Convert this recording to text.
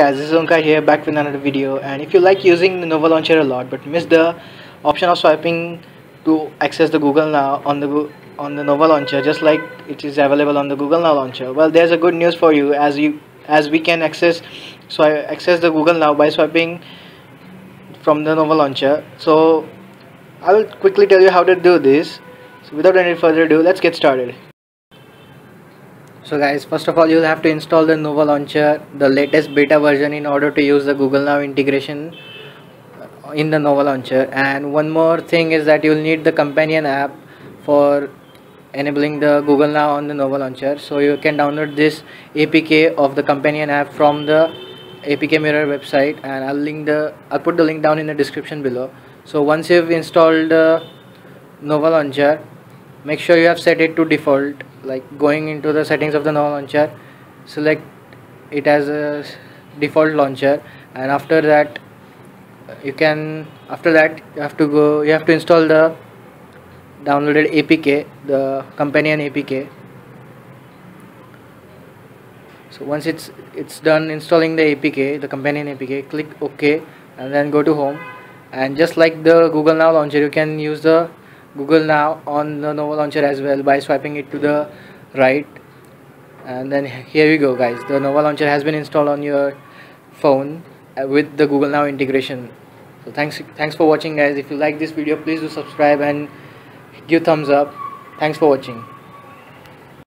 guys, this is Onkar here back with another video. And if you like using the Nova Launcher a lot but miss the option of swiping to access the Google Now on the on the Nova Launcher just like it is available on the Google Now launcher well there's a good news for you. As you as we can access so I access the Google Now by swiping from the Nova Launcher. So I will quickly tell you how to do this. So without any further ado let's get started so guys first of all you'll have to install the Nova launcher the latest beta version in order to use the Google Now integration in the Nova launcher. And one more thing is that you'll need the companion app for enabling the Google Now on the Nova launcher. So you can download this APK of the companion app from the APK mirror website and I'll link the I'll put the link down in the description below. So once you've installed the Nova launcher make sure you have set it to default like going into the settings of the Nova launcher select it as a default launcher and after that you can after that you have to go you have to install the downloaded APK the companion APK so once it's it's done installing the APK the companion APK click OK and then go to home. And just like the Google Now launcher you can use the Google Now on the Nova launcher as well by swiping it to the right. And then here we go guys. The Nova launcher has been installed on your phone uh, with the Google Now integration. So thanks thanks for watching guys. If you like this video please do subscribe and give thumbs up. Thanks for watching